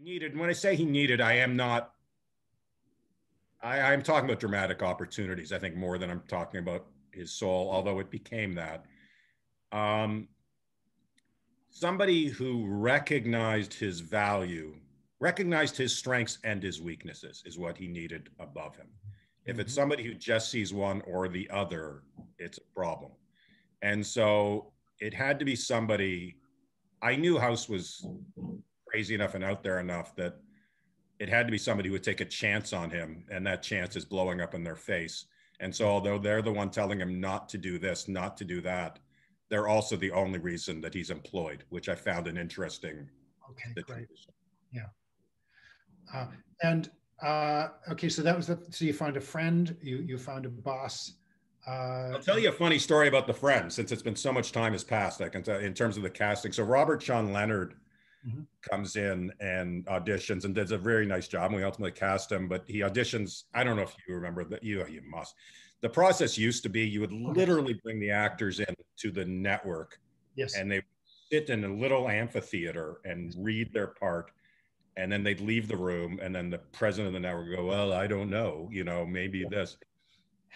He needed, when I say he needed, I am not, I, I'm talking about dramatic opportunities, I think, more than I'm talking about his soul, although it became that. Um, somebody who recognized his value, recognized his strengths and his weaknesses is what he needed above him. If it's Mhm. somebody who just sees one or the other, it's a problem. And so it had to be somebody. I knew House was crazy enough and out there enough that it had to be somebody who would take a chance on him, and that chance is blowing up in their face. And so, although they're the one telling him not to do this, not to do that, they're also the only reason that he's employed, which I found an interesting Okay, great. situation. Uh, and uh, okay, so that was the, so you found a friend, you you found a boss. Uh, I'll tell you a funny story about the friend, since it's been so much time has passed. I can tell in terms of the casting. So Robert Sean Leonard Mhm. comes in and auditions and does a very nice job. And we ultimately cast him, but he auditions. I don't know if you remember that. You you must. The process used to be you would literally bring the actors in to the network, Yes. and they sit in a little amphitheater and read their part. And then they'd leave the room, and then the president of the network would go, "Well, I don't know, you know, maybe this."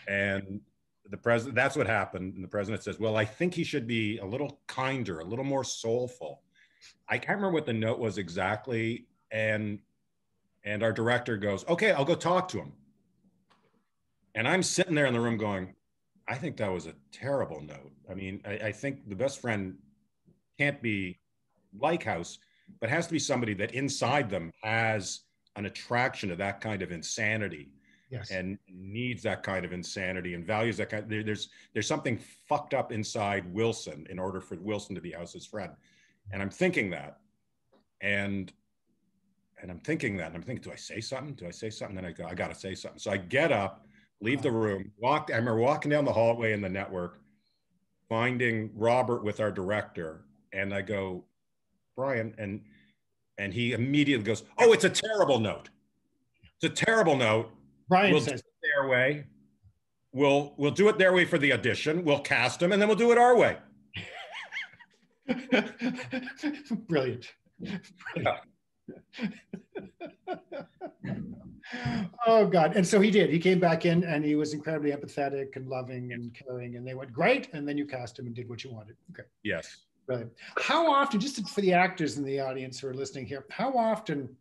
And the president that's what happened and the president says well i think he should be a little kinder a little more soulful i can't remember what the note was exactly and and our director goes okay i'll go talk to him and i'm sitting there in the room going i think that was a terrible note i mean i, I think the best friend can't be like house but has to be somebody that inside them has an attraction to that kind of insanity yes. and needs that kind of insanity and values that kind. There, there's there's something fucked up inside Wilson in order for Wilson to be House's friend, and I'm thinking that, and and I'm thinking that, and I'm thinking, do I say something? Do I say something? Then I go, I gotta say something. So I get up, leave the room, walk. I remember walking down the hallway in the network, finding Robert with our director, and I go, Bryan, and and he immediately goes, oh, it's a terrible note. It's a terrible note Bryan we'll says, it their way. We'll we'll do it their way for the audition. We'll cast them, and then we'll do it our way. brilliant. oh God! And so he did. He came back in, and he was incredibly empathetic and loving and caring. And they went great. And then you cast him and did what you wanted. Okay, Yes. brilliant. How often, just for the actors in the audience who are listening here, how often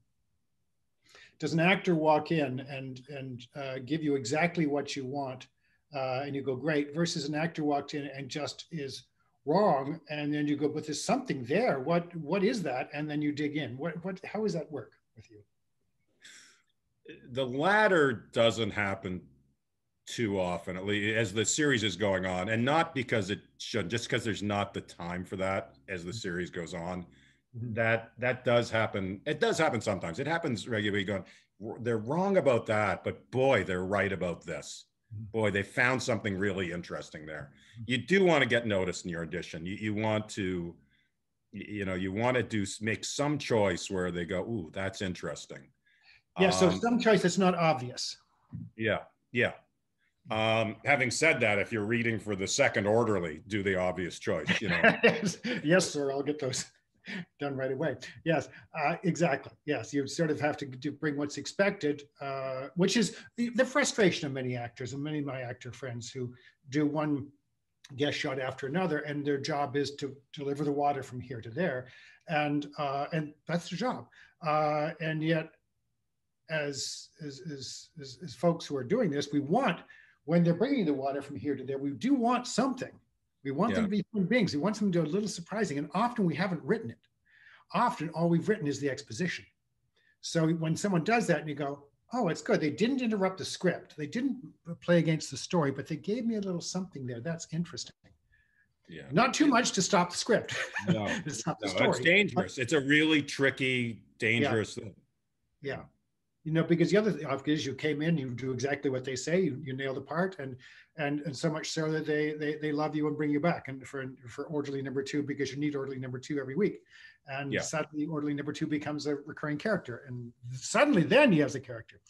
does an actor walk in and and uh, give you exactly what you want, uh, and you go great, versus an actor walked in and just is wrong, and then you go, but there's something there. What what is that? And then you dig in. What what? How does that work with you? The latter doesn't happen too often, at least as the series is going on, and not because it should, just because there's not the time for that as the series goes on. Mhm. That that does happen. It does happen sometimes. It happens regularly. Going, they're wrong about that, but boy, they're right about this. Boy, they found something really interesting there. You do want to get noticed in your audition. You, you want to, you know, you want to do make some choice where they go, "Ooh, that's interesting." Yeah. So Um, some choice that's not obvious. yeah, yeah. Um, having said that, if you're reading for the second orderly, do the obvious choice. You know, yes, sir. I'll get those done right away. Yes, uh, exactly. Yes, you sort of have to bring what's expected, uh, which is the, the frustration of many actors and many of my actor friends who do one guest shot after another, and their job is to deliver the water from here to there, and uh, and that's their job. Uh, and yet, as as, as as as folks who are doing this, we want when they're bringing the water from here to there, we do want something. We want them to be human beings. We want them to do a little surprising. And often we haven't written it. Often all we've written is the exposition. So when someone does that and you go, oh, it's good. They didn't interrupt the script. They didn't play against the story, but they gave me a little something there. That's interesting. yeah. Not too much to stop the script. No, to stop the No, story. it's dangerous. It's a really tricky, dangerous thing. Yeah. You know, because the other thing is you came in, you do exactly what they say, you, you nail the part, and and and so much so that they they they love you and bring you back, and for for orderly number two because you need orderly number two every week, and Yeah. suddenly orderly number two becomes a recurring character, and suddenly then he has a character,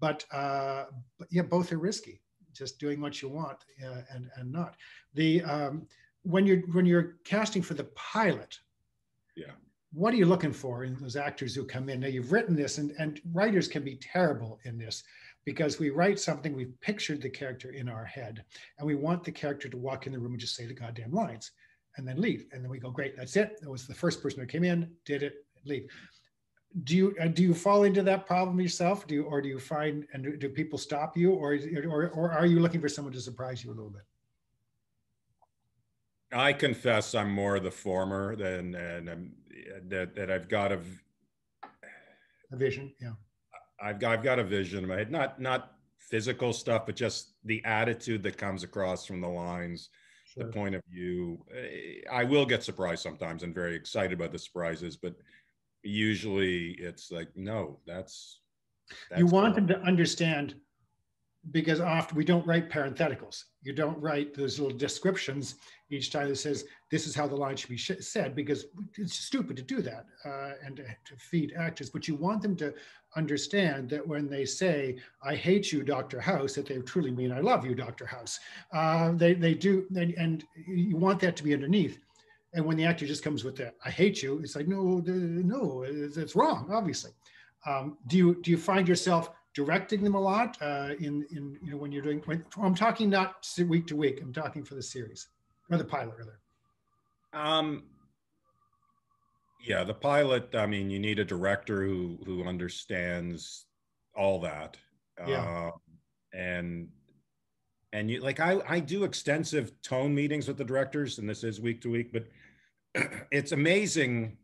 but uh, but yeah, both are risky. Just doing what you want uh, and and not the um, when you're when you're casting for the pilot, Yeah. What are you looking for in those actors who come in? Now you've written this, and, and writers can be terrible in this because we write something, we've pictured the character in our head, and we want the character to walk in the room and just say the goddamn lines and then leave. And then we go, great, that's it. That was the first person who came in, did it, leave. Do you uh, do you fall into that problem yourself? Do you, or do you find and do, do people stop you, or, or or are you looking for someone to surprise you a little bit? I confess I'm more the former than and I'm, that that I've got a, a vision. Yeah, I've got I've got a vision in my head. Not not physical stuff, but just the attitude that comes across from the lines, sure. the point of view. Eh, I will get surprised sometimes and very excited about the surprises, but usually it's like no, that's. that's you want them to understand because often we don't write parentheticals. You don't write those little descriptions each time that says this is how the line should be said because it's stupid to do that uh, and to, to, feed actors. But you want them to understand that when they say "I hate you, Doctor House," that they truly mean "I love you, Doctor House." Uh, they they do, and, and you want that to be underneath. And when the actor just comes with that "I hate you," it's like no, no, it's, it's wrong, obviously. Um, do you do you find yourself directing them a lot uh, in in you know when you're doing when, i'm talking not week to week i'm talking for the series or the pilot rather um yeah the pilot i mean you need a director who who understands all that yeah. Uh, and and you like i i do extensive tone meetings with the directors and this is week to week but it's amazing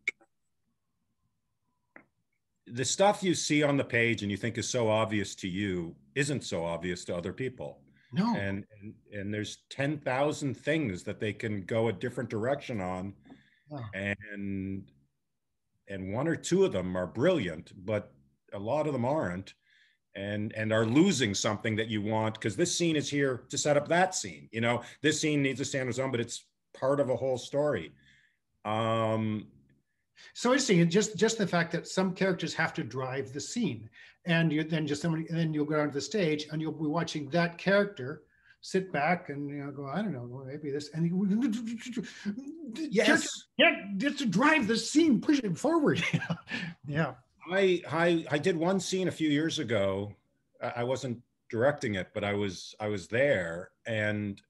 the stuff you see on the page and you think is so obvious to you isn't so obvious to other people. No. And and, and there's 10,000 things that they can go a different direction on. Oh. And and one or two of them are brilliant, but a lot of them aren't and and are losing something that you want because this scene is here to set up that scene. You know, this scene needs to stand on its own, but it's part of a whole story. Um so interesting, just just the fact that some characters have to drive the scene, and you then just somebody, and then you'll go onto the stage and you'll be watching that character sit back and you know go, I don't know, well, maybe this, and you, yes, yeah, just to drive the scene, push it forward. yeah. I I I did one scene a few years ago. I wasn't directing it, but I was I was there, and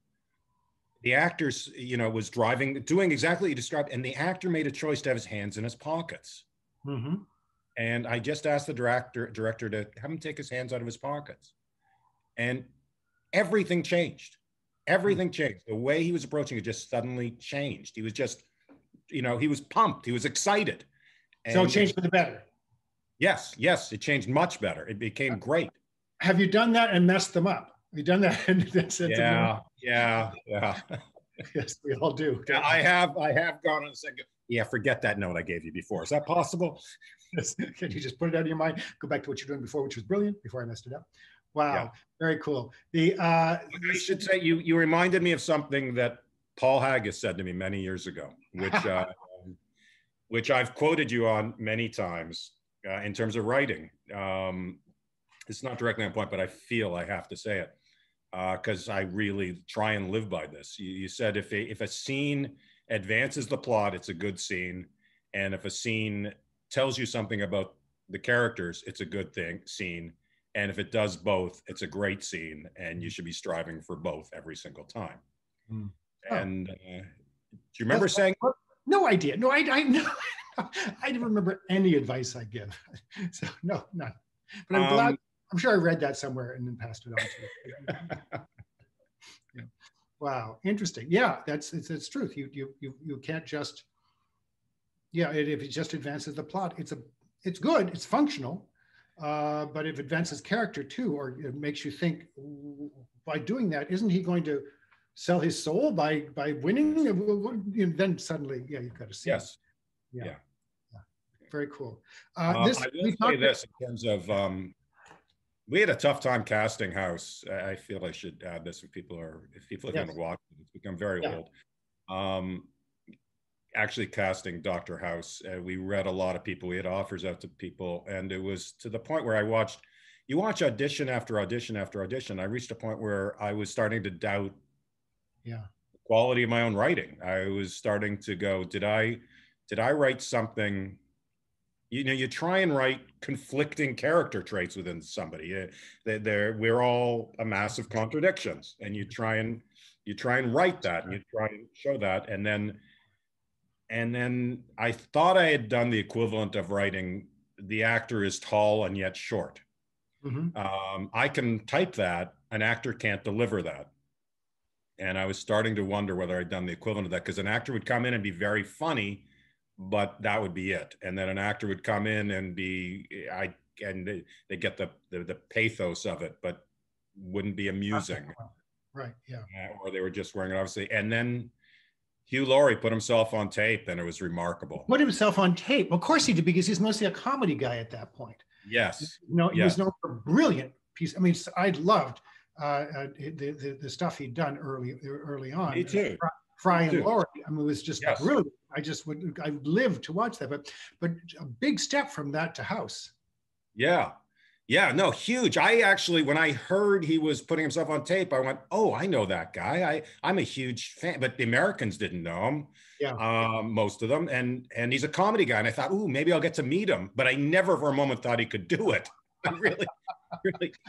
the actors, you know, was driving, doing exactly what you described, and the actor made a choice to have his hands in his pockets. Mm-hmm. And I just asked the director director to have him take his hands out of his pockets, and everything changed. Everything changed. The way he was approaching it just suddenly changed. He was just, you know, he was pumped. He was excited. And so it changed for the better. Yes, yes, it changed much better. It became great. Have you done that and messed them up? Have you done that? yeah, yeah, yeah. yes, we all do. Yeah, I have. I have gone and said, "Yeah, forget that note I gave you before." Is that possible? Can you just put it out of your mind? Go back to what you're doing before, which was brilliant. Before I messed it up. Wow, yeah. very cool. The uh, I should say you you reminded me of something that Paul Haggis said to me many years ago, which uh, which I've quoted you on many times uh, in terms of writing. Um, it's not directly on point, but I feel I have to say it because uh, I really try and live by this. You, you said if a, if a scene advances the plot, it's a good scene, and if a scene tells you something about the characters, it's a good thing scene, and if it does both, it's a great scene, and you should be striving for both every single time. Mm. And uh, do you remember That's, saying? No idea. No, I I no, I don't remember any advice I give. So no, none. But I'm um, glad I'm sure I read that somewhere and then passed it on to you. yeah. Wow, interesting. Yeah, that's it's, it's truth. You you you you can't just yeah. It, if it just advances the plot, it's a it's good. It's functional. Uh, but if it advances character too, or it makes you think by doing that, isn't he going to sell his soul by by winning? And then suddenly, yeah, you've got to see. Yes. Yeah. yeah. yeah. Very cool. Uh, um, this, I will say this in terms of um, we had a tough time casting House. I feel I should add this if people are if people are yes. going to watch it. It's become very yeah. old. Um, actually, casting Doctor House, uh, we read a lot of people. We had offers out to people, and it was to the point where I watched. You watch audition after audition after audition. I reached a point where I was starting to doubt. Yeah. The quality of my own writing. I was starting to go, did I did I write something? You know, you try and write conflicting character traits within somebody. They're, they're, we're all a mass of contradictions, and you try and you try and write that, and you try and show that, and then and then I thought I had done the equivalent of writing the actor is tall and yet short. Mm-hmm. Um, I can type that, an actor can't deliver that. And I was starting to wonder whether I'd done the equivalent of that because an actor would come in and be very funny, but that would be it. And then an actor would come in and be, I, and they, get the, the, the pathos of it, but wouldn't be amusing. Right. Yeah. Or they were just wearing it, obviously. And then Hugh Laurie put himself on tape, and it was remarkable. Put himself on tape. Of course he did, because he's mostly a comedy guy at that point. Yes. You know, he yes. was known for brilliant piece. I mean, I loved uh, uh, the, the, the stuff he'd done early early on. Me too. Fry, and Laurie. I mean, it was just yes. brilliant. I just would I lived to watch that. But but a big step from that to House. Yeah, yeah, no, huge. I actually, when I heard he was putting himself on tape, I went, "Oh, I know that guy. I I'm a huge fan." But the Americans didn't know him. Yeah, um, most of them, and and he's a comedy guy. And I thought, "Ooh, maybe I'll get to meet him." But I never for a moment thought he could do it. really, really.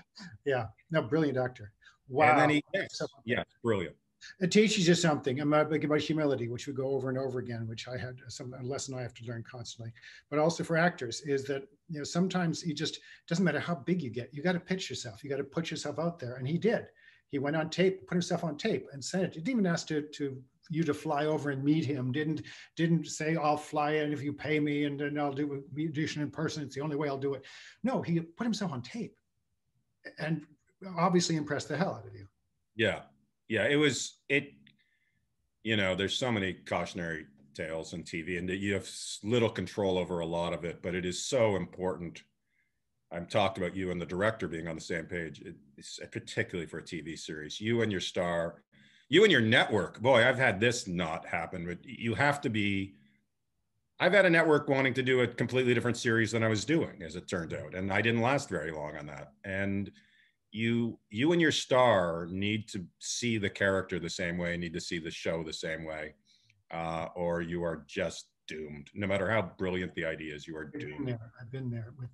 Yeah, no, brilliant actor. Wow. And then he, yes, yes, brilliant it teaches you something about, about humility, which we go over and over again, which I had some a lesson I have to learn constantly. But also for actors is that you know sometimes you just doesn't matter how big you get, you got to pitch yourself, you got to put yourself out there, and he did. He went on tape, put himself on tape, and sent it. He didn't even ask to to you to fly over and meet him. Didn't didn't say I'll fly in if you pay me, and then I'll do a audition in person. It's the only way I'll do it. No, he put himself on tape, and obviously impressed the hell out of you. Yeah, yeah, it was it. You know, there's so many cautionary tales in TV, and you have little control over a lot of it. But it is so important. I'm talked about you and the director being on the same page, it's uh, particularly for a TV series. You and your star, you and your network. Boy, I've had this not happen, but you have to be. I've had a network wanting to do a completely different series than I was doing, as it turned out, and I didn't last very long on that. And you you and your star need to see the character the same way need to see the show the same way uh, or you are just doomed no matter how brilliant the idea is you are doomed. i've been there with